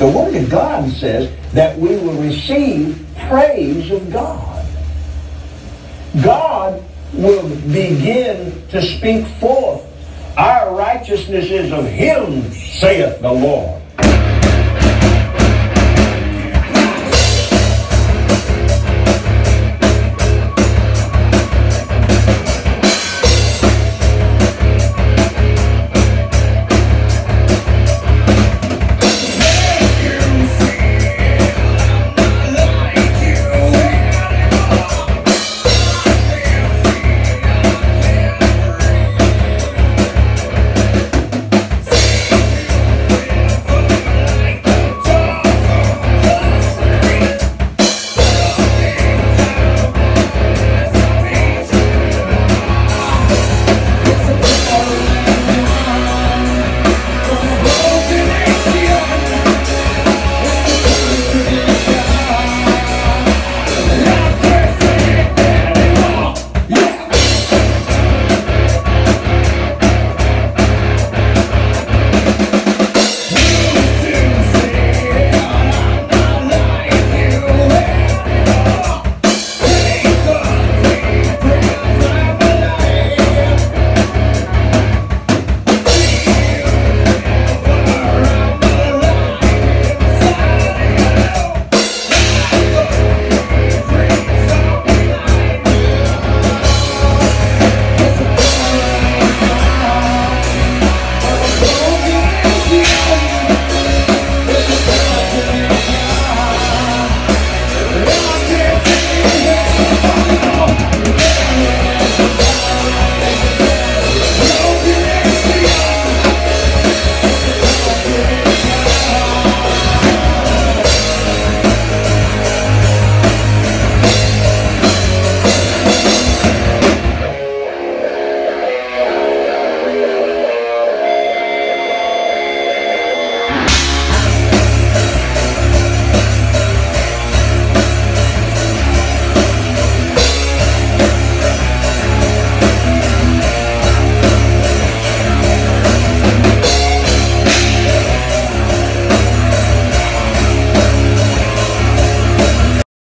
The Word of God says that we will receive praise of God. God will begin to speak forth. Our righteousness is of Him, saith the Lord.